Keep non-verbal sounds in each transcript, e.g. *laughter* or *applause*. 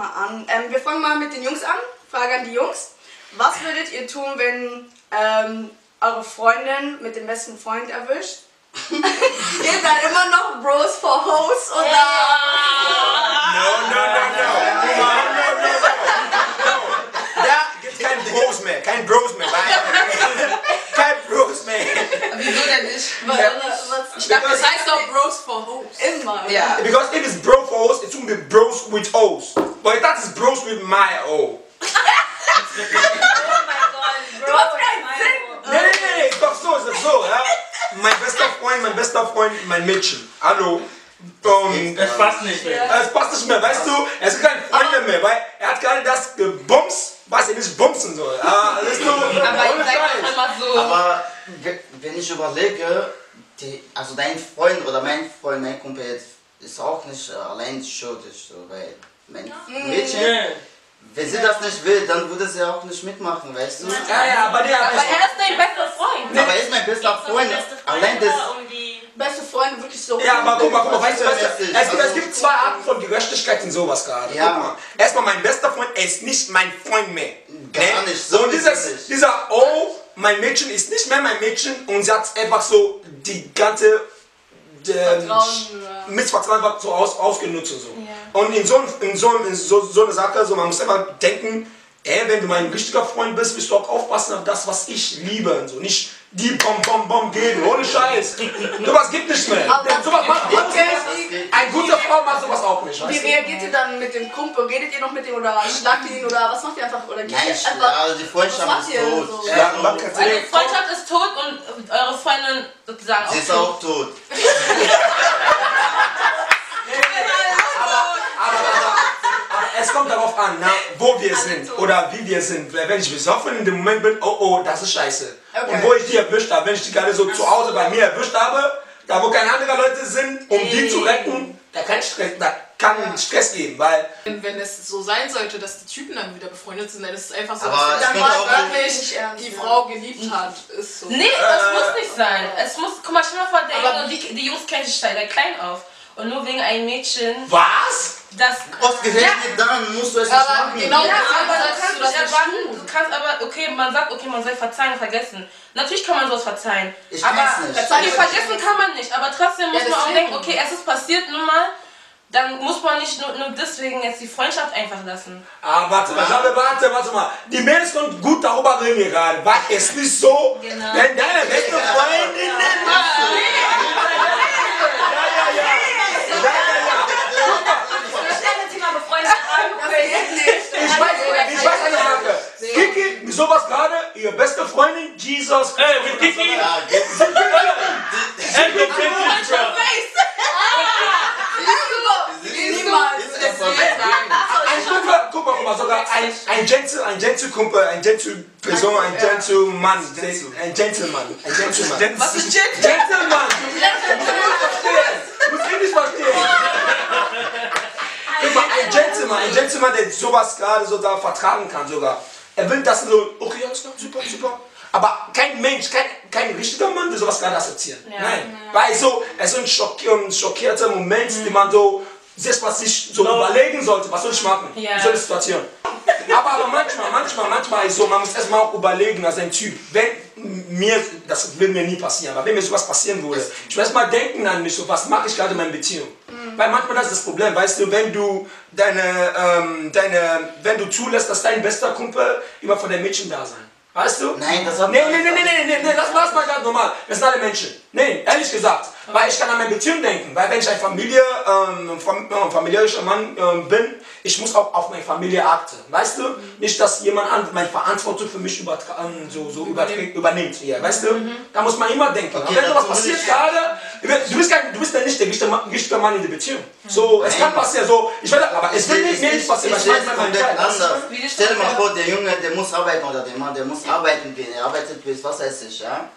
mal an. Ähm, wir fangen mal mit den Jungs an. Frage an die Jungs. Was würdet ihr tun, wenn ähm, eure Freundin mit dem besten Freund erwischt? *laughs* Geht dann immer noch Bros for Hoes oder? *laughs* No, no, no, no. No, no, no, no. Ja, gibt's kein Bros mehr. Kein Bros mehr. Kein Bros mehr. Wieso denn nicht? Was, was, Ich dachte, das heißt doch Bros for Hoes. immer. Ja. Because if it's bro for O's, it's gonna be bros with O's. But that is bros with my O. Du hast keinen Sinn. Nee, nee, nee, ist doch so, ist doch so, ja. Mein bester Freund, mein bester Freund, mein Mädchen. Hallo. Um, Das passt nicht mehr. es passt nicht mehr, weißt du? Es gibt keine Freunde mehr, weil er hat gerade das gebumst, was er nicht bumsen soll. Ah, weißt du? Aber ihr Ohne Scheiß. doch immer so. Aber we- wenn ich überlege, die, also dein Freund oder mein Freund, mein Kumpel jetzt, ist auch nicht äh, allein schuldig, so, weil mein Mädchen, Ja. wenn sie das nicht will, dann würde sie auch nicht mitmachen, weißt du? Ja, ja, aber der Aber er ist dein bester Freund. Aber er ist mein bester Freund, allein das, um Beste Freunde wirklich so. Ja, aber guck mal, guck mal, weißt du, weißt du, es, gibt, es Also- gibt zwei Arten von Gerechtigkeit in sowas gerade. Ja. Guck mal, erstmal mein bester Freund, er ist nicht mein Freund mehr. Gar nicht, so Und dieses, es nicht. dieser Oh, mein Mädchen ist nicht mehr mein Mädchen und sie hat einfach so die ganze ähm. Missvertrauen einfach so aus, ausgenutzt und so. Und in, so, in, so, in so, so eine Sache, so, man muss einfach denken, ey, wenn du mein richtiger Freund bist, wirst du auch aufpassen auf das, was ich liebe und so. Nicht die Bom Bom Bom geben, ohne Scheiß. sowas gibt nicht mehr. Aber sowas macht man. Ein guter Frau macht sowas auch nicht, Wie reagiert ihr dann mit dem Kumpel? Redet ihr noch mit dem oder schlagt ihr ihn oder was macht ihr einfach? Oder geht nein, einfach. also die Was Freundschaft macht ist ihr tot. so? Ja, man kann Also Freundschaft ist tot und eure Freundin sozusagen Sie ist tot. auch tot. *laughs* *laughs* Aber, aber, aber es kommt darauf an, na, wo wir sind oder wie wir sind. Wenn ich besoffen in dem Moment bin, oh oh, das ist scheiße. Okay. Und wo ich die erwischt habe, wenn ich die gerade so zu Hause bei mir erwischt habe, da wo keine anderen Leute sind, um die zu retten, da kann Stress, da kann Stress geben, weil Wenn es so sein sollte, dass die Typen dann wieder befreundet sind, dann ist es einfach so, Aber dass auch um- wirklich die ja. Frau geliebt hat. Ist so. Nee, das muss nicht sein. Es muss, guck mal, stell mal vor, der Aber Junge, die, die Jungs kennen sich seit klein auf. Und nur wegen einem Mädchen, was? Das... Ausgerechnet dann musst du es nicht Aber machen. genau- Ja, aber du kannst du das nicht nicht erwarten, du kannst aber, okay, man sagt, okay, man soll verzeihen, vergessen. Natürlich kann man sowas verzeihen. Ich aber nicht. Nee, vergessen kann man nicht, aber trotzdem muss Ja, man auch denken, okay, es ist passiert nun mal, dann muss man nicht nur, nur deswegen jetzt die Freundschaft einfach lassen. Ah, warte mal, warte, warte, warte mal. Die Mädels können gut darüber reden gerade, weil es nicht so, Genau. wenn deine beste Freundin... Ja, ja, ja. Ja, ja, ja. Stellen Sie mal befreundet Ich weiß, ich weiß eine Sache. Kiki, sowas gerade, ihre beste Freundin, Jesus Ey, mit Kiki, ey, mit Kiki, Bro. Voll Ein Kumpel, guck mal, guck mal, sogar ein, ein Gentle, ein Gentle-Kumpel, ein Gentle-Person, ein Gentleman, ein Gentleman, ein Gentleman. Was ist Jet? Gentleman! Du musst ihn nicht verstehen. Guck mal, ein Gentleman, ein Gentleman, der sowas gerade so da vertragen kann sogar. Er will das so, okay, alles klar, super, super. Aber kein Mensch, kein, kein richtiger Mann will sowas gerade akzeptieren. Ja. Nein. Weil so, es ist ein, schockier, ein schockierter Moment, den man so selbst was sich so überlegen sollte, was soll ich machen Ja. in so einer Situation. Aber, aber manchmal, manchmal, manchmal ist so, man muss erstmal auch überlegen als ein Typ, wenn mir, das will mir nie passieren, aber wenn mir sowas passieren würde, ich will erstmal denken an mich, so was mache ich gerade in meiner Beziehung. Weil manchmal das ist das Problem, weißt du, wenn du deine, ähm, deine, wenn du zulässt, dass dein bester Kumpel immer von den Mädchen da sein. Weißt du? Nein, das hat Nee, nee, nee, nee, nee, nee, nee, lass, lass mal ganz normal. Das sind alle Menschen. Nee, ehrlich gesagt. Weil ich kann an meine Beziehung denken. Weil wenn ich ein Familie, ähm, fam äh, familiärer Mann ähm, bin, ich muss auch auf meine Familie achten. Weißt du? Nicht, dass jemand an meine Verantwortung für mich ähm, so, so überträgt, übernimmt. Ja, weißt du? Da muss man immer denken. Okay, wenn will passiert ich- gerade, du bist, kein, du bist ja nicht der richtige Mann- richtige Mann in der Beziehung. So, es kann passieren. So, ich will, aber es wird nicht, nicht passieren. Ich ich komplett Zeit, anders. Stell dir mal vor, der Junge, der muss arbeiten oder der Mann, der muss arbeiten gehen. Er arbeitet bis, was weiß ich, ja.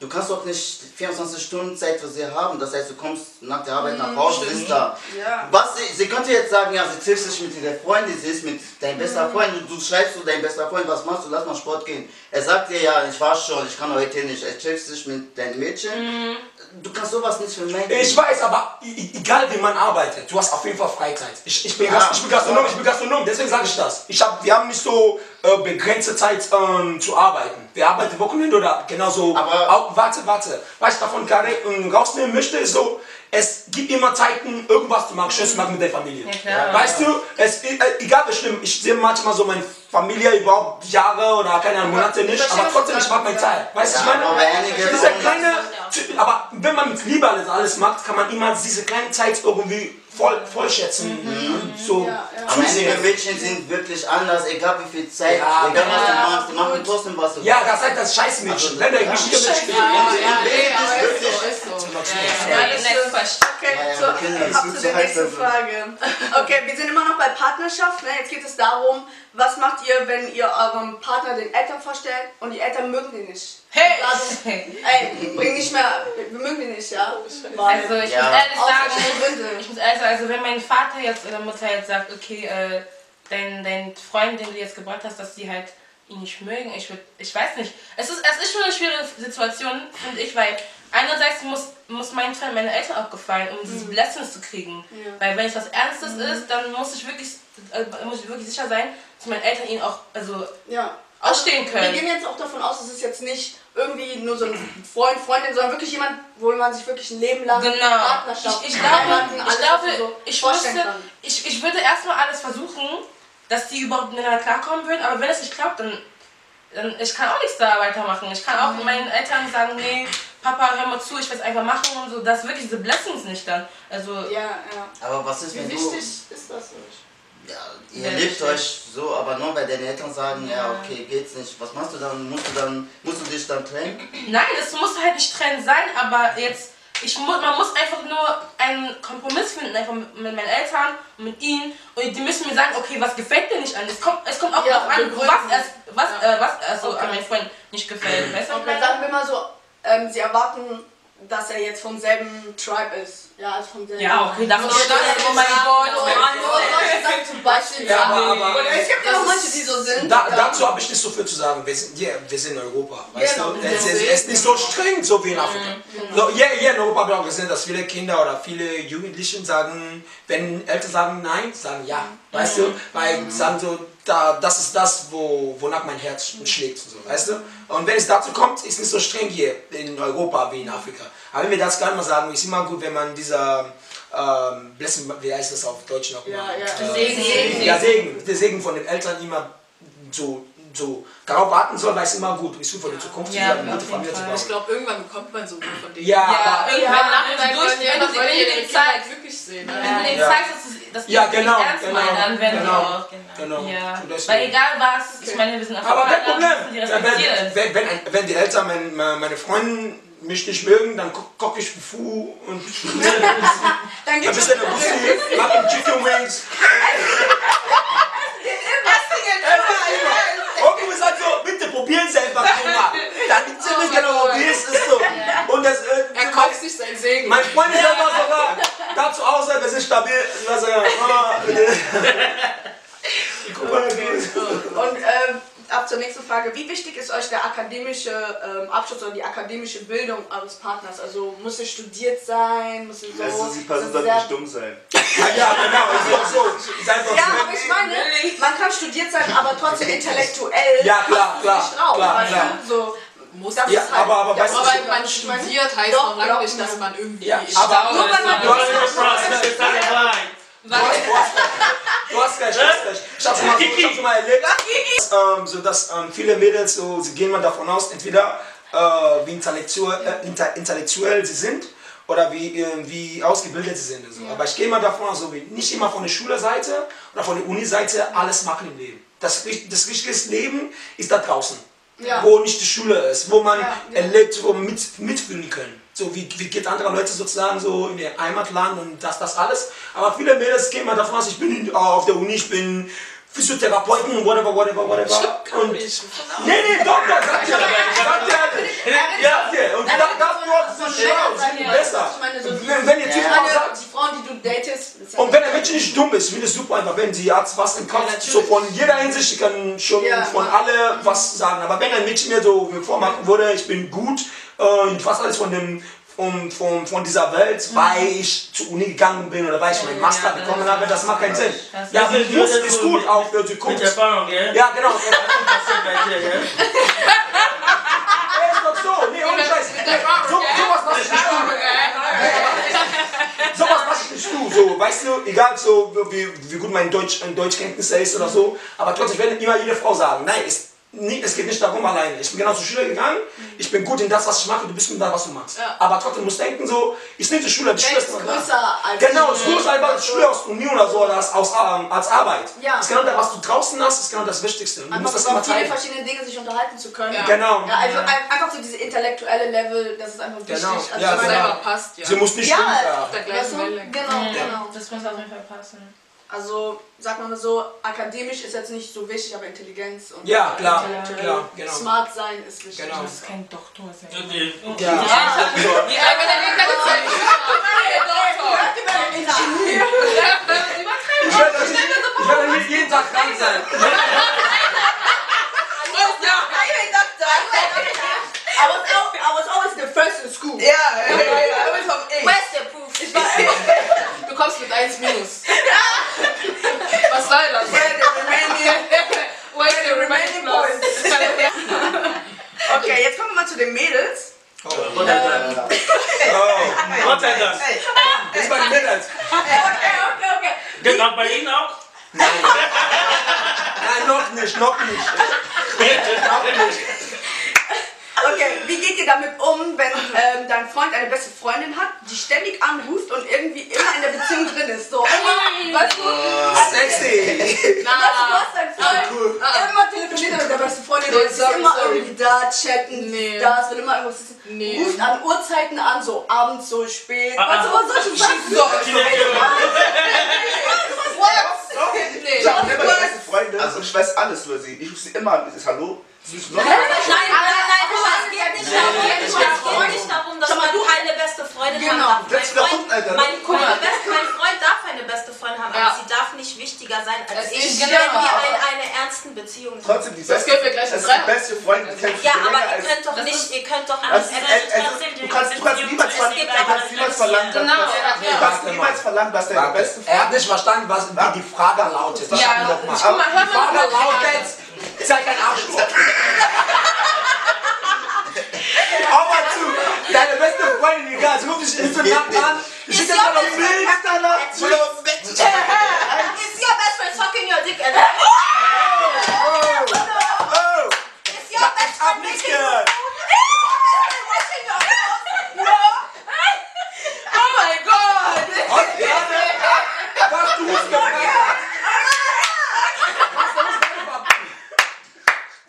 Du kannst doch nicht 24 Stunden Zeit für sie haben. Das heißt, du kommst nach der Arbeit nach Hause, bist da. Ja. Was sie, sie könnte jetzt sagen, ja, sie trifft sich mit ihrer Freundin, sie ist mit deinem bester Freund und du schreibst zu deinem bester Freund, was machst du, lass mal Sport gehen. Er sagt dir, ja, ich war schon, ich kann heute nicht. Er trifft sich mit deinem Mädchen. Du kannst sowas nicht vermeiden. Ich weiß, aber egal wie man arbeitet, du hast auf jeden Fall Freizeit. Ich, ich, bin, Ja. Gas, ich bin Gastronom, ich bin Gastronom, deswegen sage ich das. Ich hab, wir haben nicht so äh, begrenzte Zeit ähm, zu arbeiten. Wir arbeiten Wochenende oder genauso. Aber- auch, warte, warte. Was ich davon gerade ähm, rausnehmen möchte, ist so, es gibt immer Zeiten, irgendwas zu machen, Schönes zu machen mit der Familie. Ja. Weißt du, es, äh, egal wie schlimm, ich sehe manchmal so meine Familie überhaupt Jahre oder keine Ahnung, Monate nicht, aber trotzdem, ich mag meine sagst, Zeit. Weißt du, Ja, ich meine, diese kleine, aber wenn man mit Liebe alles, alles macht, kann man immer diese kleine Zeit irgendwie voll, voll schätzen. und So Ja, ja. Aber einige zusehen. Mädchen sind wirklich anders, egal wie viel Zeit, Ja, egal was ja, du machst, die machen trotzdem was du Ja, das seid das Scheißmädchen. Wenn der richtige Mädchen Ja, ja, ist. ja, nee, aber ist wirklich- so, ist so. Ja, Ja, next das- question. Okay, Ja, ja, so, wir kennen das. ab Wird zu zu der heiß nächsten werden. Frage. Okay, wir sind immer noch bei Partnerschaft. Ne? Jetzt geht es darum, was macht ihr, wenn ihr eurem Partner den Eltern vorstellt und die Eltern mögen den nicht? Hey! Also, ey, bring nicht mehr, wir mögen den nicht, ja? Also ich Ja. muss ehrlich sagen, ich muss ehrlich sagen, also wenn mein Vater jetzt oder Mutter jetzt sagt, okay, äh, dein, dein Freund, den du jetzt gebracht hast, dass die halt ihn nicht mögen, ich würd, ich weiß nicht. Es ist, es ist schon eine schwierige Situation, finde ich, weil einerseits muss, muss mein Freund meine Eltern auch gefallen, um diese Blessings zu kriegen. Ja. Weil wenn es was Ernstes ist, dann muss ich wirklich, äh, muss ich wirklich sicher sein, dass meine Eltern ihn auch, also Ja. Ausstehen Wir können. gehen jetzt auch davon aus, es ist jetzt nicht irgendwie nur so ein Freund, Freundin, sondern wirklich jemand, wo man sich wirklich ein Leben lang Genau. Partnerschaft, Ich, ich glaube, heiraten, ich, alles glaube so ich, kann. ich, ich würde erstmal alles versuchen, dass die überhaupt miteinander klarkommen würden, aber wenn es nicht klappt, dann, dann ich kann auch nichts da weitermachen. Ich kann auch meinen Eltern sagen, nee, Papa, hör mal zu, ich will es einfach machen und so. Das ist wirklich diese Blessings nicht dann. Also, Ja, ja. Aber was ist, Wie wenn du... wichtig ist das für Ja, ihr Sehr lebt euch so, aber nur weil deine Eltern sagen, ja. Ja. okay, geht's nicht. Was machst du dann? Musst du dann, musst du dich dann trennen? nein, es muss halt nicht trennen sein, aber jetzt, ich mu man muss einfach nur einen Kompromiss finden, einfach mit, mit meinen Eltern und mit ihnen. Und die müssen mir sagen, okay, was gefällt dir nicht an? Es kommt, es kommt auch Ja, darauf an, was, erst, was, äh, was also Okay. an meinem Freund nicht gefällt. Weißt du, Okay, sagen wir mal so, ähm, sie erwarten, dass er jetzt vom selben Tribe ist. Ja, also vom selben. Ja, okay, das So, ist das- oh mein Gott, oh mein Gott. zum Beispiel. Ja, aber- es gibt ja auch manche, die so sind. Da, ja. dazu habe ich nicht so viel zu sagen. Wir sind, yeah, wir sind in Europa. Weißt Genau, du? Es, es, es ist nicht so streng so wie in Afrika. So, yeah, yeah, in Europa habe ich auch gesehen, dass viele Kinder oder viele Jugendliche sagen, wenn Eltern sagen nein, sagen ja. Weißt du? Weil sie sagen so, da, das ist das, wo, wonach mein Herz schlägt. So, weißt du? Und wenn es dazu kommt, ist nicht so streng hier in Europa wie in Afrika. Aber wenn wir das gar nicht mal sagen, ist immer gut, wenn man dieser ähm, Blessing, wie heißt das auf Deutsch noch? Ja, ja. Äh, Segen. ja, Segen, der Segen von den Eltern immer so, so darauf warten soll, weil es immer gut ist, für die Zukunft Ja, eine gute Familie zu bauen. Ich glaube, irgendwann bekommt man so gut von denen. Ja, Ja, aber, irgendwann Ja, nach Dann durch, wenn einfach wollen die wenn du den zeigst, glücklich sehen. wenn du denen Ja. zeigst, dass, du- Ja, das wirklich genau, ernst genau, meinen, dann werden genau, auch. genau. Ja. Und Weil egal was, ich meine, wir sind aber kein Problem. Wenn, wenn, wenn, wenn die Eltern mein, meine Freundin mich nicht mögen, dann koche ich Fufu und *laughs* Dann ein gibt es bisschen Bussi, mach Chicken Wings. *laughs* Und du sagst so, bitte probieren Sie einfach mal. Dann gibt's ja nicht genau, wie es ist so. Und das, äh, Er kauft sich seinen Segen. Mein Freund ist immer sogar da zu Hause, wir sind stabil. Ich *laughs* weiß nächsten Frage. Wie wichtig ist euch der akademische ähm, Abschluss oder die akademische Bildung eures Partners? Also muss es studiert sein? Muss es so... Also, Person es sollte sehr- nicht dumm sein. ja, *laughs* ja, genau, ist auch so. Ist einfach Ja, so. aber ich meine, man kann studiert sein, aber trotzdem *laughs* intellektuell Ja, klar, klar, nicht drauf. klar, klar. du? So, Muss das Ja, ist halt, aber- aber weißt ist du- Aber halt, man studiert heißt Doch, noch lange nicht, dass man irgendwie... Ja, aber- Nur weil man so- Du hast- Process, Du hast, du hast, du hast recht, du hast recht. Ich hab's mal, ich hab's mal erlebt, ähm, so dass ähm, viele Mädels, so, sie gehen mal davon aus, entweder äh, wie intellektuell, äh, inter, intellektuell sie sind oder wie, äh, wie ausgebildet sie sind. So. Aber ich gehe mal davon aus, so nicht immer von der Schulseite oder von der Uni-Seite alles machen im Leben. Das, das richtige Leben ist da draußen, Ja. wo nicht die Schule ist, wo man Ja, ja. erlebt, wo man mit, mitfühlen kann. So wie, wie geht andere Leute sozusagen so in ihr Heimatland und das, das alles. Aber viele Mädels gehen mal davon aus, ich bin in- auf der Uni, ich bin Physiotherapeuten, whatever, whatever, whatever. Und, nee, nee, doch, doch, sagt ihr, sagt ihr, Ja. ihr. Und da, das Wort so Ja, besser. Und Wenn, wenn ihr meine, sagt, die Frauen, die du datest, ja und wenn ein Mädchen nicht dumm ist, finde ich super einfach, wenn sie hat was im Kopf, Ja, so von jeder Hinsicht, ich kann schon Ja. von alle was sagen. Aber wenn ein Mädchen mir so vormachen würde, ich bin gut, äh, fast alles von dem von, von, von dieser Welt, weil ich zur Uni gegangen bin oder weil ich meinen Master ja, bekommen habe, das macht keinen Sinn. Ja, ist- Muss das ist ist gut mit- auch für die Mit Zukunft. Erfahrung, gell? Ja, genau. Was passiert bei dir, gell? *laughs* Ja, ist doch so. Nee, ohne Scheiß. So, sowas lass ich nicht tun. Sowas lass ich nicht tun. So, weißt du, egal so, wie, wie gut mein Deutsch, mein Deutschkenntnis ist oder so. Aber trotzdem, ich werde immer jede Frau sagen, nein, es, nie, es geht nicht darum alleine. Ich bin genau zur Schule gegangen, ich bin gut in das, was ich mache, du bist gut in das, was du machst. Ja. Aber trotzdem musst du denken so, ist nicht die Schule, die Schule Welt ist ist immer da. größer als Genau, es ist einfach die Schule aus Uni oder so, oder als, aus, ähm, als Arbeit. Ja. Das ist genau das, was du draußen hast, ist genau das Wichtigste. Und du Einfach musst das immer viele zeigen. verschiedene Dinge sich unterhalten zu können. Ja. Genau. Ja, also ein- einfach so diese intellektuelle Level, das ist einfach wichtig. Genau. Also Ja, ich Das meine, genau. selber passt, ja. Sie muss nicht Ja, stimmen. Auf der gleichen? Wellenlänge. Genau, Ja, genau. Das muss auf jeden Fall passen. Also, sag mal so, akademisch ist jetzt nicht so wichtig, aber Intelligenz und Ja, klar, intellektuell klar, genau. smart sein ist wichtig. Genau. Du musst kein Doktor sein. Okay. Ja. Ja. Ja, wenn er keine Zeit Ich werde, jeden Tag krank sein. I was, I was always the first in school. Ja, ja, ja, ja. always have A. Where's the proof? Du kommst mit 1 minus. Was soll das? Where the remaining, Where's the remaining points. *laughs* Okay, jetzt kommen wir mal zu den Mädels. Gott sei Dank. Oh, Dank. Hey, das ist meine Mädels. Okay, okay, okay. Geht auch bei Ihnen auch? Nein, noch nicht, noch nicht. Noch nicht. Okay, wie geht ihr damit um, wenn ähm, dein Freund eine beste Freundin hat, die ständig anruft und irgendwie immer in der Beziehung drin ist? So, immer, weißt du, Sexy. Du hast einen Freund, immer telefoniert er mit der besten Freundin, der ist Sorry, immer sorry. irgendwie da, chatten, Nee. das, will immer irgendwas wissen. Nee. Ruft an Uhrzeiten an, so abends, so spät. Ah, weißt du, was solche Sachen? So, Ich habe immer die beste Freundin und ich weiß alles über sie. Ich rufe sie immer an. Hallo? Ist noch Nein, nein, nein, geht nicht darum, es geht nicht darum, dass mal, man du- keine beste Freundin Genau. haben darf. Mein Freund, mein, mal. meine best, mein Freund darf eine beste Freundin haben, Ja. aber sie darf nicht wichtiger sein als Es ich, ist wenn wir in einer ernsten Beziehung sind. trotzdem die Das beste. können wir gleich Das die beste Freundin. Du Ja, aber ihr könnt doch Das nicht, ihr könnt doch alles also, du kannst, niemals, verlangen, dass du kannst niemals verlangen, dass deine beste Er hat nicht verstanden, was, wie die Frage lautet. Ich Ja, mal. guck mal, hör Die Frage mal. lautet, sei kein Arschloch. Hau mal zu, deine beste Freundin, egal, sie ruft dich in so nackt an, du schickst your dir noch ein best Bild, friend. danach, Is your best friend sucking your dick? And oh, is your best hab friend nichts making you gehört. watching your oh my god! Und gerade, was du uns gefragt hast.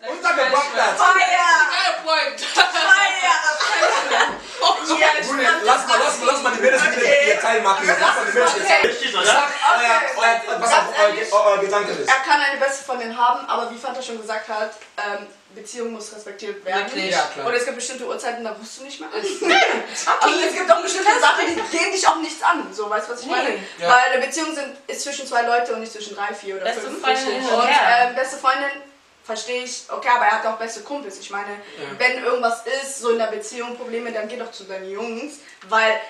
Untergebracht hast. Fire! Geil, Point. Fire! Bruder, Lass mal, lass mal, lass mal die Mädels bitte ihr Teil machen. Lass mal die Mädels ihr Teil. Richtig, oder? Sag, euer, euer, was auf euer, euer Gedanke ist. Er kann eine beste Freundin haben, aber wie Fanta schon gesagt hat, ähm, Beziehung muss respektiert werden. Wirklich? Ja, klar. Und es gibt bestimmte Uhrzeiten, da rufst du nicht mehr an. Also es gibt auch bestimmte Sachen, die gehen dich auch nichts an. So, weißt du, was ich meine? Nee. Ja. Weil eine Beziehung sind, ist zwischen zwei Leute und nicht zwischen drei, vier oder Beste fünf. Freundin und ähm, beste Freundin verstehe ich, okay, aber er hat auch beste Kumpels. Ich meine, wenn irgendwas ist, so in der Beziehung Probleme, dann geh doch zu deinen Jungs, weil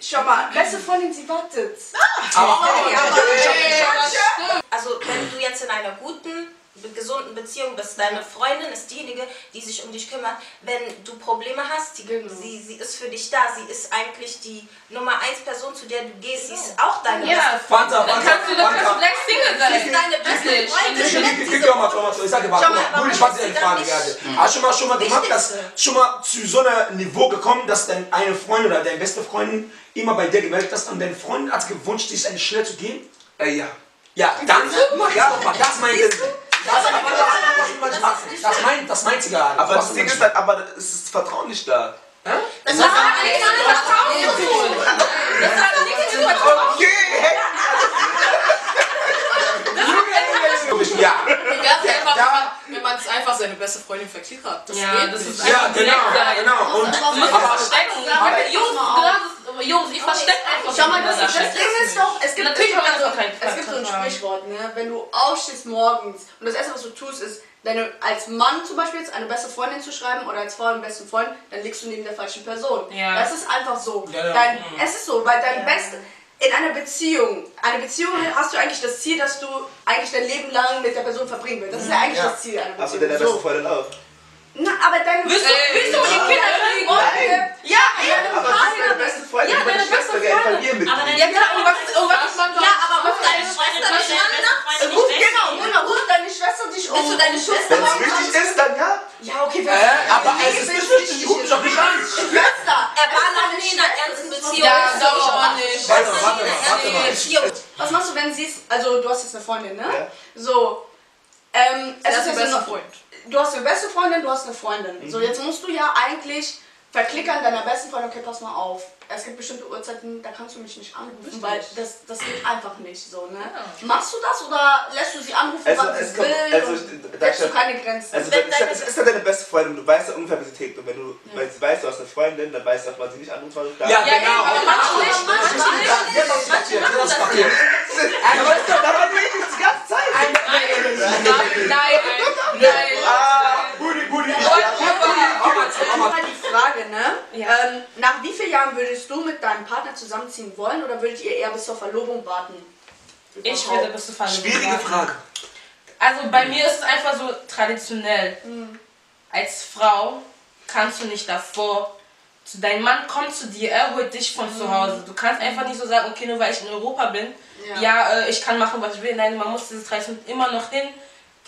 schau mal, beste Freundin, sie wartet. Aber, Hey, aber- ich hab, Also wenn du jetzt in einer guten, gesunden Beziehung bist, deine Freundin ist diejenige, die sich um dich kümmert. Wenn du Probleme hast, sie, Genau. sie, sie ist für dich da. Sie ist eigentlich die Nummer eins Person, zu der du gehst. Sie ist auch deine Ja, Fanta, dann Fanta, kannst du, dann kannst du Fanta. gleich Single beste Sie ist sein. deine beste. Freundin. Ich krieg dir auch mal, mal, ich sage, mal, mal, warum ich warte ist eine Frage gerade. Hast du schon mal, schon mal gemacht, dass schon mal zu so einem Niveau gekommen, dass dein eine Freundin oder deine beste Freundin immer bei dir gemeldet hast und dein Freund hat gewünscht, dich eine Stelle zu geben? Äh, ja. Ja, dann mach ja doch mal, das meint das, das, das, das, meint, das meint sie gar nicht. Aber das Ding ist halt, aber es ist Vertrauen nicht da. Hä? Das hat nichts mit Vertrauen zu tun. Das hat nichts mit Vertrauen zu tun. Ja. Einfach, ja. Wenn man es einfach seine beste Freundin verklickert. Das ja, geht das ist ja, genau, genau. Und, aber, aber, morgens und das Erste, was du tust, ist, deine, als Mann zum Beispiel jetzt eine beste Freundin zu schreiben oder als Frau einen besten Freund, dann liegst du neben der falschen Person. Ja. Das ist einfach so. Ja, ja. Dein, Es ist so, weil dein Ja. Best in einer Beziehung, eine Beziehung hast du eigentlich das Ziel, dass du eigentlich dein Leben lang mit der Person verbringen willst. Das ist ja eigentlich Ja. das Ziel einer Hast du Beziehung. denn deine beste So. Freundin auch? Na, aber deine Willst du, willst du mit den Kindern kriegen? Nein! Ja, ja, Aber das ist deine beste Freundin, Ja, meine deine beste Schwester gerne Freundin. Familienmitglied. Aber deine Ja, klar, und was, und was ist man Ja, aber ruf deine Schwester nicht an. Ruf, nicht genau, genau, ruf deine Schwester dich um. Willst du deine Schwester Wenn es wichtig ist, dann ja. Ja, okay, äh, aber es ist nicht wichtig, ich rufe mich doch nicht an. Schwester. Er war noch nie in einer ernsten was Beziehung. Ja, glaube ich auch nicht. Warte mal, warte mal, warte mal. Was machst du, wenn sie ist, also du hast jetzt eine Freundin, ne? Ja. So, ähm, es ist beste noch- Freund. Du hast eine beste Freundin, du hast eine Freundin. So, jetzt musst du ja eigentlich verklickern deiner besten Freundin, okay, pass mal auf. Es gibt bestimmte Uhrzeiten, da kannst du mich nicht anrufen, weil das, das geht einfach nicht so, ne? Machst du das oder lässt du sie anrufen, Also, wann sie will? also, und da setzt du keine Grenzen? also Wenn wenn, deine- es ist ja deine beste Freundin, du weißt ja ungefähr, wie sie tickt. Und wenn du, weil sie weiß, du hast eine Freundin, dann weißt du auch, wann sie nicht anruft, wann du da Ja, Ja, genau. aber manche nicht. Manche Ja, nicht. ja, das Papier, das Papier. Aber das ist doch, daran *laughs* rede ich die ganze Zeit. Nein, nein, nein. Budi, Budi. Mal die Frage, ne? Ja. Ähm, nach wie vielen Jahren würdest du mit deinem Partner zusammenziehen wollen oder würdet ihr eher bis zur Verlobung warten? Ich Überhaupt? würde bis zu Verlobung Schwierige warten. Frage. Also bei mir ist es einfach so traditionell. Mhm. Als Frau kannst du nicht davor. Dein Mann kommt zu dir, er holt dich von zu Hause. Du kannst einfach nicht so sagen, okay, nur weil ich in Europa bin, Ja. ja, äh, ich kann machen, was ich will. Nein, man muss dieses Tradition immer noch hin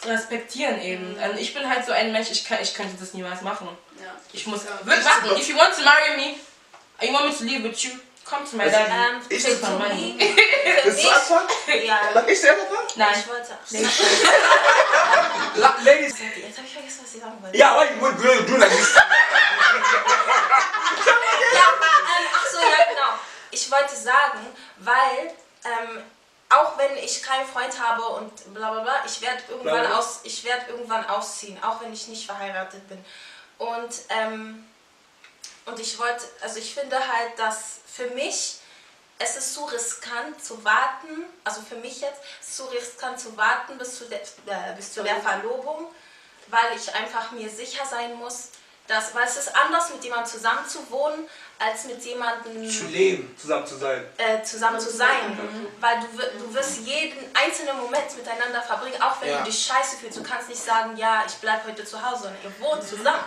respektieren eben. Mhm. Und ich bin halt so ein Mensch, ich, kann, ich könnte das niemals machen. Ja. Ich muss. Ja. Wait, warte, if you want to marry me, you want me to live with you, come to my Also, daddy. Ähm, Ich- Take my money. Willst *laughs* du anfangen? Ja, Darf ich selber anfangen? Nein. ich wollte. *laughs* La- Ladies. Jetzt habe ich vergessen, was ich sagen wollte. Yeah, why you would do, do like this? Ja, ähm, ach so, ja genau. Ich wollte sagen, weil ähm, auch wenn ich keinen Freund habe und bla bla bla, ich werde irgendwann, Bla aus, ich werd irgendwann ausziehen, auch wenn ich nicht verheiratet bin. Und, ähm, und ich wollte, also ich finde halt, dass für mich es ist zu riskant zu warten, also für mich jetzt, es ist zu riskant zu warten bis zu der, äh, bis zu der Verlobung, weil ich einfach mir sicher sein muss, dass, weil es ist anders, mit jemandem zusammen zu wohnen, als mit jemandem Zu leben. Zusammen zu sein. äh, zusammen zu sein. Weil du, du wirst jeden einzelnen Moment miteinander verbringen, auch wenn Ja. du dich scheiße fühlst. Du kannst nicht sagen, ja, ich bleibe heute zu Hause, sondern ihr wohnt zusammen.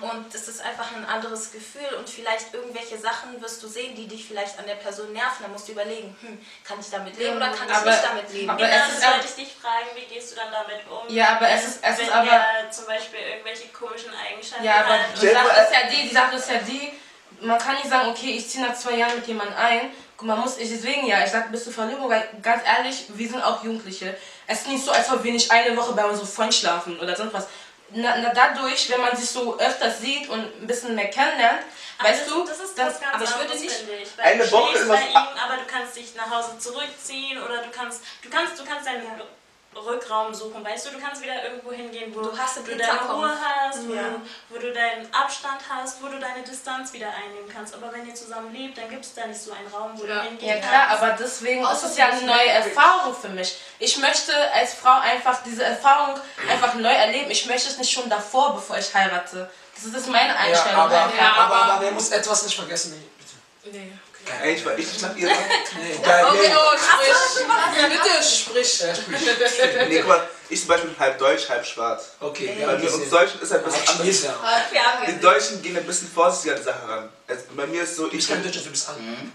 Und es ist einfach ein anderes Gefühl und vielleicht irgendwelche Sachen wirst du sehen, die dich vielleicht an der Person nerven. Da musst du überlegen, hm, kann ich damit leben oder kann ich Aber- nicht damit leben? aber- Genau, es das ist wollte ich dich fragen, wie gehst du dann damit um? Ja, aber es ist- es wenn ist aber- er zum Beispiel irgendwelche komischen Eigenschaften Ja, aber hat. die Sache ist ja die, die Sache ist ja die, man kann nicht sagen, okay, ich ziehe nach zwei Jahren mit jemandem ein. Guck, Man muss, ich deswegen ja, ich sag bis zur Verlobung, weil ganz ehrlich, wir sind auch Jugendliche. Es ist nicht so, als ob wir nicht eine Woche bei unserem Freund schlafen oder sonst was. Na, na, dadurch, wenn man sich so öfters sieht und ein bisschen mehr kennenlernt, Aber weißt das, du, das ist was ganz aber ich würde nicht- ich. Eine du Woche ist bei ihm, aber du kannst dich nach Hause zurückziehen oder du kannst, du kannst, du kannst deinen Rückraum suchen, weißt du, du kannst wieder irgendwo hingehen, wo Du hast du deine. Ruhe hast, wo, Ja. du, wo du deinen Abstand hast, wo du deine Distanz wieder einnehmen kannst. Aber wenn ihr zusammen lebt, dann gibt es da nicht so einen Raum, wo Ja. du hingehen Ja klar, kannst. aber deswegen ist Außer es ja eine neue. Erfahrung für mich. Ich möchte als Frau einfach diese Erfahrung einfach neu erleben. Ich möchte es nicht schon davor, bevor ich heirate. Das ist meine Ja, Einstellung. aber. Ja, aber, aber- aber wer muss etwas nicht vergessen? Bitte. Nee. Eigentlich war ich nicht nach ihr. Nee, geil, Okay, nee. oh, sprich. Bitte sprich. Ja, sprich. Nee, guck mal, ich zum Beispiel bin halb deutsch, halb schwarz. Okay, wir Bei mir uns gesehen. Deutschen ist ein Ah, bisschen anders. Haben Die Deutschen gehen ein bisschen vorsichtiger an die Sache ran. Also bei mir ist so, Ich ich kann Deutsch, du bist an.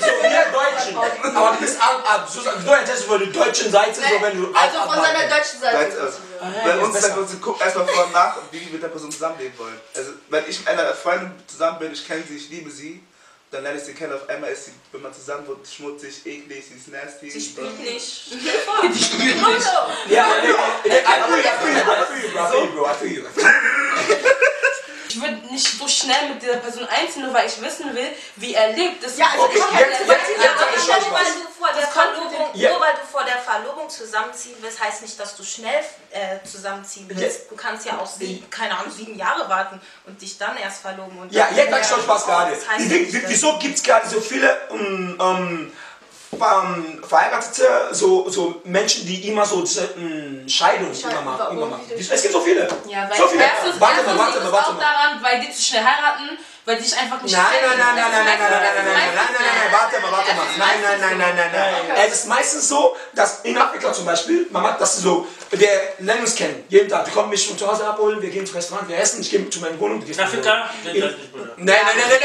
So, wir Deutschen. Aber du bist ab, ab. So, du erzählst über die deutschen Seite, so wenn du Also ab, von ab- seiner deutschen Seite. Ah, ja, bei jetzt uns sagt uns, guck erstmal vor und nach, wie wir mit der Person zusammenleben wollen. Also, wenn ich mit einer Freundin zusammen bin, ich kenne sie, ich liebe sie, dann lerne ich sie kennen, auf einmal ist sie, wenn man zusammen wird, schmutzig, eklig, sie ist nasty. Sie spielt nicht. *laughs* Ja, nee, I feel you, I feel you, I feel you, bro, I feel you, bro, I feel you. *laughs* ich würde nicht so schnell mit dieser Person einziehen, nur weil ich wissen will, wie er lebt. Das Ja, also Okay, ich jetzt- kenne jetzt- das. jetzt Ja, sag aber ich nur weil du vor der Verlobung, Ja. nur weil du vor der Verlobung zusammenziehen willst, heißt nicht, dass du schnell äh, zusammenziehen willst. Du kannst ja auch sieben, keine Ahnung, sieben Jahre warten und dich dann erst verloben. Und Ja, jetzt ich euch was gerade. Das heißt Wieso gibt es gerade so viele ähm, ähm, ähm, verheiratete so, so Menschen, die immer so diese ähm, Scheidung immer machen? Immer machen. Es gibt so viele. Ja, weil so viele. erstens, warte mal, warte mal, warte auch mal. daran, weil die zu schnell heiraten, weil die sich einfach nicht Nein, nein, nein, nein, nein, nein, nein, nein, nein, nein, nein, nein, nein, nein, warte mal, warte mal. Nein, nein, nein, nein, nein, nein. Es ist meistens so, dass in Afrika zum Beispiel, man macht das so, wir lernen uns kennen, jeden Tag. Die kommen mich von zu Hause abholen, wir gehen ins Restaurant, wir essen, ich gehe zu meiner Wohnung. Nach dem Tag? Nein, nein, nein, nein, nein,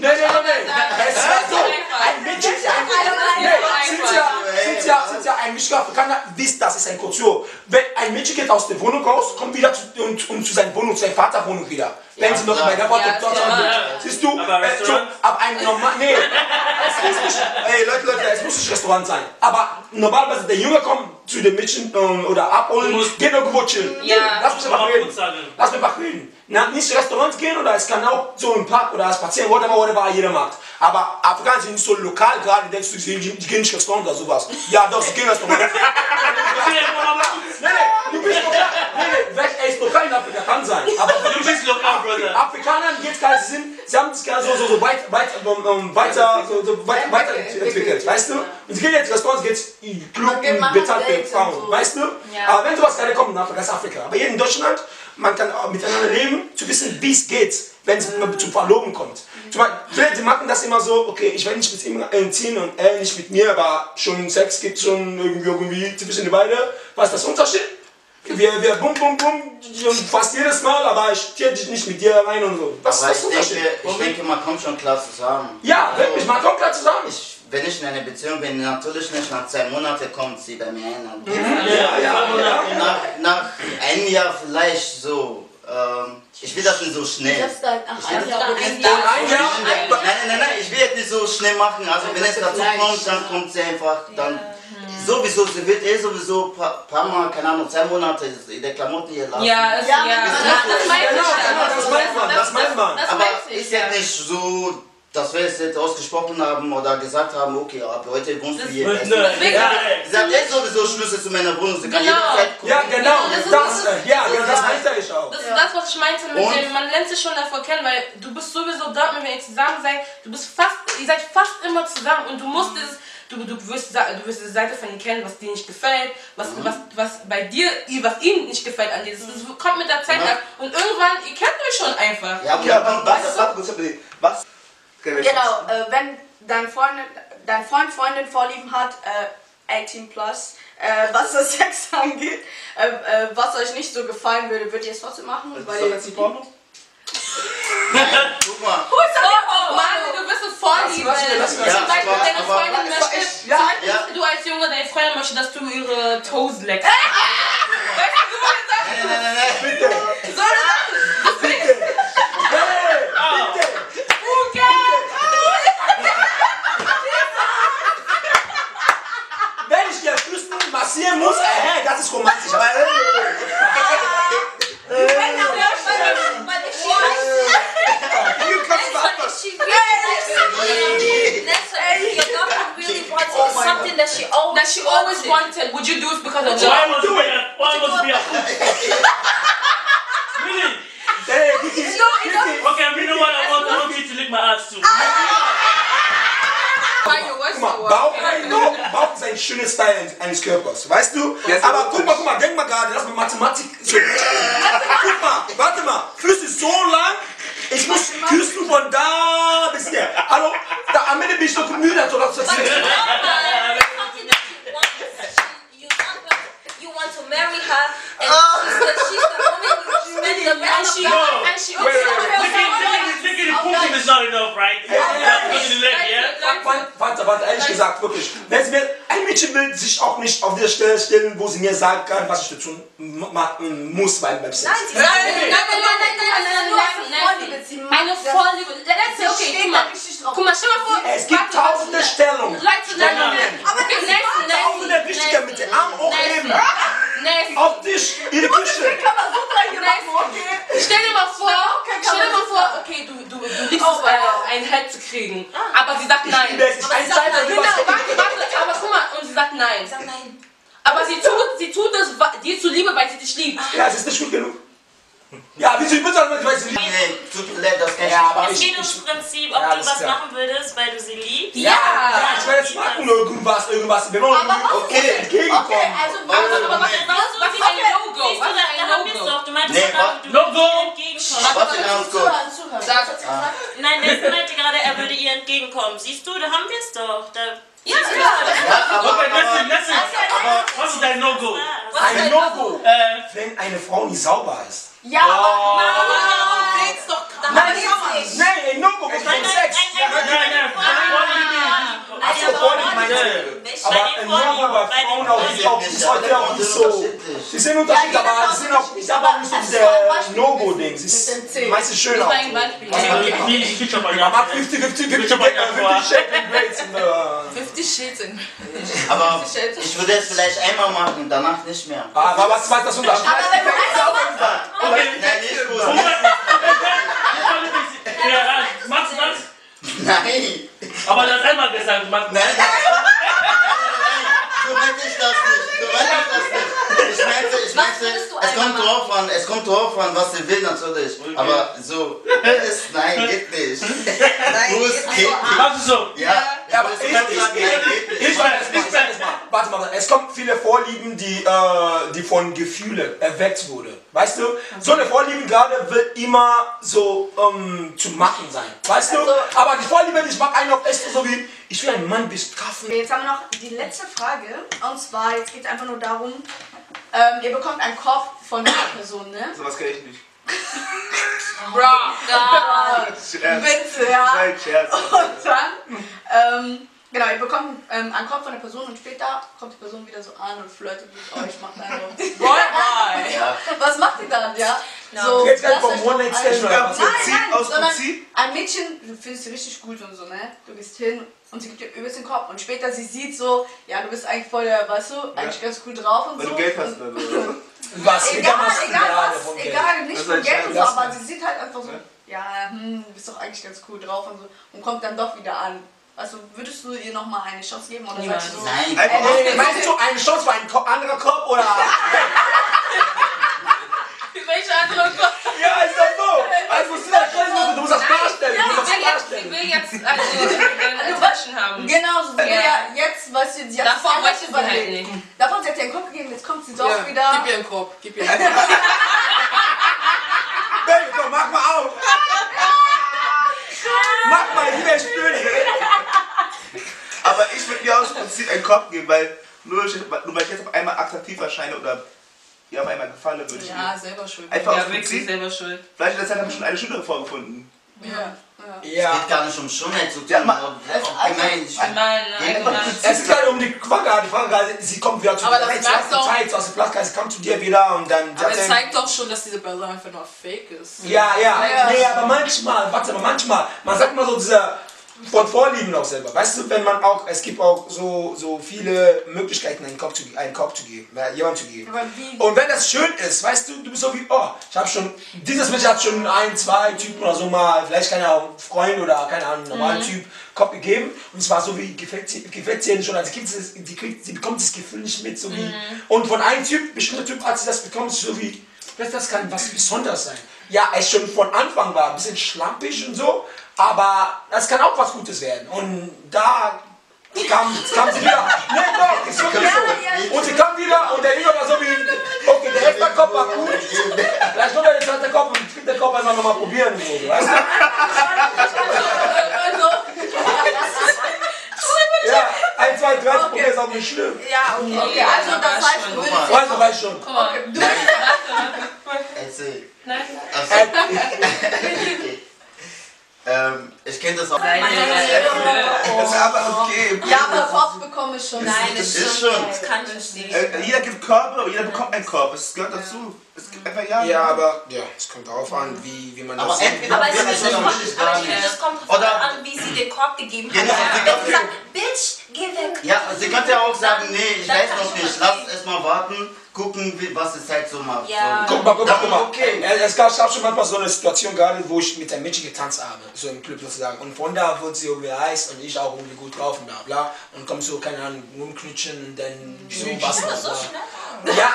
nein, nein, nein, es war so, ein Mädchen ist ein, nein, sind ja, sind ja, sind ja ein Mischka, Afrikaner, wisst, das ist ein Kultur. Wenn ein Mädchen geht aus der Wohnung raus, kommt wieder zu, und, und zu seiner Wohnung, zu seiner Vaterwohnung wieder. Wenn sie noch bei der Vater dort sind, siehst du, aber, äh, so, ab einem normalen, nee, es muss nicht, ey Leute, Leute, es muss nicht Restaurant sein, aber normalerweise der Junge kommt, zu den Mädchen ähm, oder abholen, geht irgendwo chillen. Ja. Lass mich einfach reden. Lass mich einfach reden. Na, nicht Restaurants gehen oder es kann auch so im Park oder spazieren, whatever, whatever jeder macht. Aber Afrikaner sind nicht so lokal, gerade denkst du, die, die gehen nicht Restaurant oder sowas. Ja, doch, sie gehen Restaurant. *laughs* nein, nein, du bist lokal. Nein, vielleicht er ist lokal in Afrika, kann sein. Aber Du bist lokal, Bruder. Afrikanern geht's gar nicht, so, so, so weit, weit, ähm, ähm, weiter, so, so weit, weiterentwickelt, weißt du? Und sie gehen jetzt Restaurants, in Club, geht- man bezahlt hat für Dates und Frauen, so. weißt du? Ja. Aber wenn sowas gerade kommt in Afrika, ist Afrika. Aber hier in Deutschland, man kann auch miteinander leben, zu wissen, wie es geht, wenn es mal zum Verloben kommt. Zum Beispiel, die machen das immer so, okay, ich werde nicht mit ihm äh, ziehen und er nicht mit mir, aber schon Sex gibt schon irgendwie, irgendwie zwischen die beiden. Was ist das Unterschied? Wir, wir bum bum bum und fast jedes Mal, aber ich tiere dich nicht mit dir rein und so. Was Aber ist das ich denke, ich denke, man kommt schon klar zusammen. ja, wirklich, man kommt klar zusammen. Ich, wenn ich in einer Beziehung bin, natürlich nicht nach zwei Monaten kommt sie bei mir ein. Ja, ja, ja. Nach, nach einem Jahr vielleicht so. Ähm, ich will das nicht so schnell. Nach einem Jahr. Ein Jahr. Ein Jahr? Nein, nein, nein, nein, ich will jetzt nicht so schnell machen. Also wenn es dazu kommt, dann kommt sie einfach. Dann sowieso, sie wird eh sowieso ein paar, paar Mal, keine Ahnung, zwei Monate in der Klamotte hier lassen. Ja, es, Ja, ja, das das, ist- das das meint man, das meint man. Das Aber ist ja. nicht so, dass wir es jetzt ausgesprochen haben oder gesagt haben, okay, ab heute wohnst du Das- hier. Deswegen- ja, Sie hat eh sowieso Schlüssel zu meiner Wohnung, sie kann Genau. jederzeit gucken. Ja, genau, Das ist- das, das ja, genau, das meinte ich auch. Das ist das, was ich meinte mit Und? dem, man lernt sich schon davor kennen, weil du bist sowieso dort, wenn ihr zusammen seid, du bist fast, ihr seid fast immer zusammen und du musst dieses, du, du wirst, du wirst diese Seite von ihm kennen, was dir nicht gefällt, was, was, was bei dir, was ihm nicht gefällt an dir. Das, das kommt mit der Zeit Ja. ab und irgendwann, ihr kennt euch schon einfach. Ja, Okay, aber was. Was? Okay, wir- Genau, äh, wenn dein Freund, dein Freund, Freundin Vorlieben hat, äh, 18 plus, äh, was das *laughs* Sex angeht, äh, äh, was euch nicht so gefallen würde, würdet ihr es trotzdem machen? Ist Weil das jetzt ein Porno? *laughs* guck mal. Mann, normale gewisse Vorliebe. Das, das, das, Zum Beispiel, deine Freundin möchte, ich, ja, ja. du als Junge, deine Freundin möchte, dass du ihre Toes leckst. *laughs* Weißt du, du wolltest das? Nein, nein, nein, bitte. So, das Would you do it because of Why must do it? Why must be a Really? Hey, No, it doesn't. Okay, you know what? I want, I want you to lick my ass too. Bau baut seinen schönen Style an, eines Körpers. Weißt du? Aber guck mal, guck mal, denk mal gerade, das mit Mathematik. Wirklich. Wenn sie mir, ein Mädchen will sich auch nicht auf der Stelle stellen, wo sie mir sagen kann, was ich tun ma- muss beim, beim Sex. Nein, sie sagt, nein, nein, nein, nein, nein, nein, nur für Vorliebe. Vorliebe, sie macht Eine das- Vorliebe. Let's say, okay, steht guck da mal. richtig drauf. Guck mal, stell mal vor. Es gibt warte, warte, tausende warte. Stellungen. Leute, nein, nein, nein. Aber Okay, nächsten, nächsten. Tausende wichtiger mit den Armen hochheben. Nein. Auf dich, ihre Küche. Stell dir mal vor, stell dir mal vor, okay, du, du, du liebst oh, äh, ein Head zu kriegen, aber sie sagt nein. Ich aber sie sagt nein. Warte, warte, aber guck mal, und sie sagt nein. Sie sagt nein. Aber sie tut, sie tut das dir zuliebe, weil sie dich liebt. Ja, es ist nicht gut genug. Ja, wieso ich bin sagen, ich weiß nicht. Nee, tut mir leid, das kann ich Ja, nicht. aber Es geht ums ich, Prinzip, ob Ja, du was klar. machen würdest, weil du sie liebst. ja, ja, ich werde jetzt machen irgendwas, irgendwas. Wir wollen Aber was- okay, entgegenkommen. Okay, also Aber, aber was, Moment. was, was ist ein du, Was da, ist ein haben wir es No-Go? doch. Du meintest Nee, doch gerade, du No würdest go. ihr entgegenkommen. Warte ganz kurz. zuhören, zuhören. Sag- Was hat sie gesagt? Nein, der meinte gerade, er würde ihr entgegenkommen. Siehst du, da haben wir es doch. Da, Ja, ja. Ja, aber, Okay, listen, aber, listen. Was ist dein No-Go? Ein No-Go. Äh, Wenn eine Frau nicht sauber ist. Ja, aber Geht's doch Nein, nein, ein No-Go ist kein Sex. nein, nein, Ach Aber No-Go bei Frauen auch, die auch bis heute auch nicht so. Sie sind unterschiedlich, aber sie sind auch, ich sag auch nicht so diese No-Go-Ding. Sie ist meistens schön Das auch. Ich bei Man mag dir. 50, 50, 50, 50 Shaping Grades in der... 50 Shades in. aber ich würde es vielleicht einmal machen, danach nicht mehr. Aber was war das Unterschied? Aber wenn du einmal machst. Nein, nicht gut. Machst du das? Nein, Aber das einmal gesagt, machst nein, nein. So meinte ich das nicht. So meinte ich das nicht. Ich meinte, ich du es kommt drauf an, es kommt drauf an, was sie will natürlich. Aber so, ist, nein, geht nicht. Fuß geht nicht. Machst du so? Ja, Ja, aber ich ich- nein, geht nicht. Ich weiß, ich weiß, warte mal, es kommen viele Vorlieben, die, äh, die von Gefühlen erweckt wurde. Weißt du, so eine Vorliebe gerade wird immer so ähm, zu machen sein. Weißt du, aber die Vorliebe, die ich mag, einen auf echt so wie, ich will einen Mann bestrafen. Okay, jetzt haben wir noch die letzte Frage. Und zwar, jetzt geht es einfach nur darum, ähm, ihr bekommt einen Korb von einer Person, ne? Sowas kenne ich nicht. *laughs* Bro. Scherz. Witze, ja. Nein, Scherz. *laughs* Und dann, ähm, genau, ihr bekommt ähm, einen Korb von der Person und später kommt die Person wieder so an und flirtet mit euch, macht boy. *laughs* Ja. Was macht ihr dann, ja? So, Jetzt gleich lasst vom One-Night-Stand ein- oder was? Nein, nein, aus sondern Prinzip? ein Mädchen, du findest sie richtig gut und so, ne? Du gehst hin und sie gibt dir übelst den Kopf und später sie sieht so, ja, du bist eigentlich voll der, weißt du, eigentlich ganz gut drauf und Weil so. du Geld hast Und- oder so. *laughs* Was? Egal, was egal was, egal, nicht von Geld und so, aber sie sieht halt einfach so, ja, hm, du bist doch eigentlich ganz cool drauf und so und kommt dann doch wieder an. Also würdest du ihr nochmal eine Chance geben oder Niemals. sagst du so, Nein, Nee, nee, meinst du eine Chance für einen Ko anderer Kopf oder? *laughs* Welche andere Gott? ja, ist doch so. Also musst du das du musst das klarstellen. Du musst das Ich will jetzt, ich klarstellen. will jetzt also, Attention haben. Genau, so, sie will Ja. ja jetzt, weißt du, sie hat wollte sie halt überlegt. nicht. Davon sie hat dir den Kopf gegeben, jetzt kommt sie doch Ja, wieder. Gib ihr einen Korb. Gib ihr einen Korb. *laughs* Baby, komm, mach mal auf. Mach mal, ich will spüren. Aber ich würde mir aus Prinzip einen Kopf geben, weil nur, nur weil ich jetzt auf einmal attraktiv erscheine oder ihr auf einmal gefalle, würde ich Ja, mir. selber schuld. Einfach Ja, aus wirklich Prinzip. selber schuld. Vielleicht in der Zeit habe ich schon eine schönere vorgefunden. Ja. Es Ja. geht gar nicht um Schönheit zu tun. Ja, ma- aber allgemein, ich allgemein. Es ist gerade um die Frage, die Frage, sie kommt wieder zu Aber dir. das hast du die Zeit, du hast die Platzkreis, sie kommt zu dir wieder und dann Aber es sie, zeigt doch schon, dass diese Person einfach nur fake ist. Ja, ja, Ja. nee, aber manchmal, warte mal, manchmal, man sagt mal so dieser von Vorlieben auch selber. Weißt du, wenn man auch, es gibt auch so, so viele Möglichkeiten, einen Kopf zu, einen Kopf zu geben, äh, jemand zu geben. Und wenn das schön ist, weißt du, du bist so wie, oh, ich habe schon, dieses Mädchen hat schon ein, zwei Typen oder so mal, vielleicht keine Ahnung, Freund oder keine Ahnung, normalen Typ Kopf gegeben. Und es war so wie, gefällt sie, gefällt sie schon, also gibt sie, die kriegt, sie bekommt das Gefühl nicht mit, so wie. Und von einem Typ, bestimmter Typ, hat sie das bekommen, so wie, das, das kann was Besonderes sein. Ja, es schon von Anfang war ein bisschen schlampig und so, aber das kann auch was Gutes werden. Und da kam, kam sie wieder. Nee, doch, ist wirklich so. Und sie kam wieder und der Junge war so wie, okay, der erste Kopf war gut. Vielleicht noch der zweite Kopf und der dritte Kopf einfach nochmal probieren. So, weißt du? also, Ja, ein, zwei, drei, okay. probier ist auch nicht schlimm. ja, okay, okay, also das heißt, du würdest mal. Weißt du, weißt schon. Guck mal. du Erzähl. Nein. Also, *laughs* *laughs* ähm, ich kenne das auch. Nein, nein, Das ist aber okay. Ja, aber Kopf bekomme ich schon. Nein, Das das ist schon. Das kann ich nicht. Äh, jeder gibt Körbe und jeder bekommt einen Korb. Es gehört dazu. Es gibt einfach ja. Ja, aber ja, es kommt darauf an, wie, wie man Aber das sieht. entweder Aber ich finde, es oder kommt, aber es drauf an, wie sie den Korb gegeben hat. Genau, Wenn sie sagt, Bitch, geh weg. Ja, sie könnte ja auch sagen, nee, ich weiß noch ich nicht, lass erst mal warten. Gucken, wie, was die Zeit so macht. Ja. So. Guck mal, guck mal, guck mal. Okay. Äh, Es gab, es gab schon manchmal so eine Situation gerade, wo ich mit einem Mädchen getanzt habe, so im Club sozusagen. Und von da wurde sie irgendwie heiß und ich auch irgendwie gut drauf und bla bla. Und kommt so, keine Ahnung, rumknutschen und dann so was noch. So schnell. Ja. *laughs*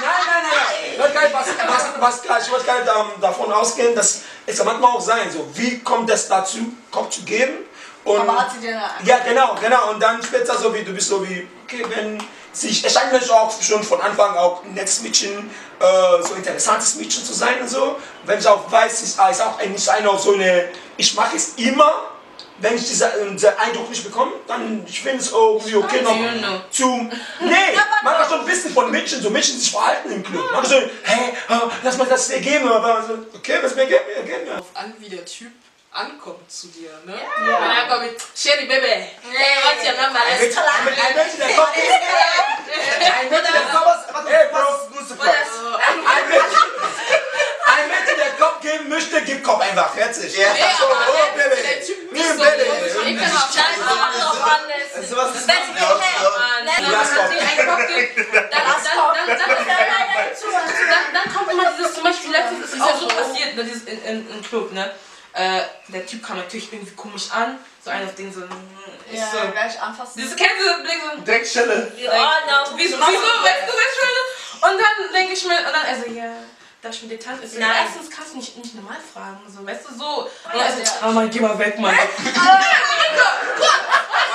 nein, nein, nein, nein. Ich wollte gar nicht, was, was, was, ich wollte gar nicht davon ausgehen, dass es kann manchmal auch sein, so, wie kommt es dazu, Kopf zu geben? Und Aber hat sie dir eine ja, genau, genau. Und dann später so wie, du bist so wie, okay, wenn sich, es scheint mir auch schon von Anfang auch ein nettes Mädchen, äh, so interessantes Mädchen zu sein und so. Wenn ich auch weiß, ist, ist auch nicht einer so eine, ich mache es immer, wenn ich diesen, äh, Eindruck nicht bekomme, dann ich finde es irgendwie okay noch zu, nee, *laughs* man kann schon ein bisschen von Mädchen, so Mädchen sich verhalten im Club. Man kann so, hey, äh, lass mal das dir geben, aber so, okay, was mir geben, mir geben. Auf an, wie der Typ ankommt zu dir, ne? Wenn er kommt mit Sherry Baby. Your number? Ein Let's Mädchen, talk. ein Mädchen, der kommt, *laughs* ein Mädchen, der kommt, hey, Bro, Nur Surprise. Ein Mädchen, ein Mädchen, der Kopf geben möchte, gibt Kopf einfach. Fertig. Ja. Nee, So, aber oh, der, Baby. der Typ Nee, ist so Baby. ekelhaft. Scheiß drauf, noch anders. Also was ist Let's das? go, hey. Mann, Let's wenn Lass man doch. dir einen Kopf gibt, dann, dann, dann, dann, dann, dann, dann kommt immer dieses, zum Beispiel letztens ist es ja so passiert, ne, dieses in, in, im Club, ne? Äh, der Typ kam komisch an, so einer auf den so, ich Ja, so, gleich anfassen. dieses, kennst du Blick so, Direkt Schelle. We all know. wieso, wieso, weißt du, weißt du, und dann denke ich mir, und dann also, ja, darf ich mit dir tanzen? Nein. erstens kannst du nicht, nicht normal fragen, so, weißt du, so, und Ja, dann so, ja. oh Mann, geh mal weg, Mann. *laughs*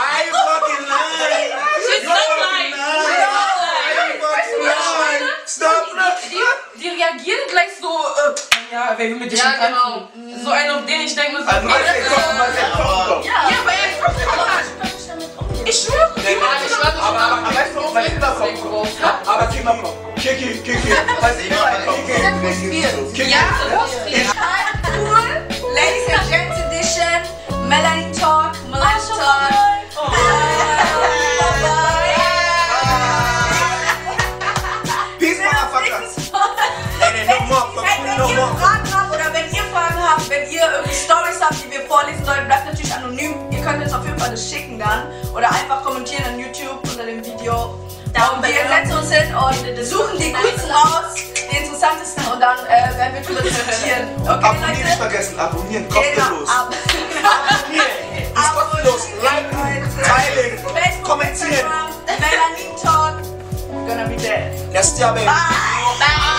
I fucking lie. She's so lying. I fucking lie. Stop. Die reagieren gleich so, äh, ja, wer will mit dir Ja, schon genau. tanzen? So einer, auf den ich denke, so, Also, ey, das ist. Ja, ja, aber er ist ich schwöre, ich war aber, drauf. aber Kiki, Kiki, Kiki, Weiß ich nicht. Kiki, Kiki. Ja, cool. Ladies and Gents Edition. Melanie Talk. Vorlesen sollen, bleibt natürlich anonym. Ihr könnt uns auf jeden Fall das schicken dann oder einfach kommentieren an YouTube unter dem Video. Und wir setzen uns hin und suchen die coolsten raus, die interessantesten und dann äh, werden wir drüber diskutieren. *laughs* Okay, Abonnieren nicht Leute? vergessen, abonnieren, Genau, kostenlos. ab- *laughs* Abonnieren. *laughs* Ist kostenlos. Liken, teilen, Facebook, kommentieren. Instagram, Melanie Talk. Gonna be there. Let's do it. Bye.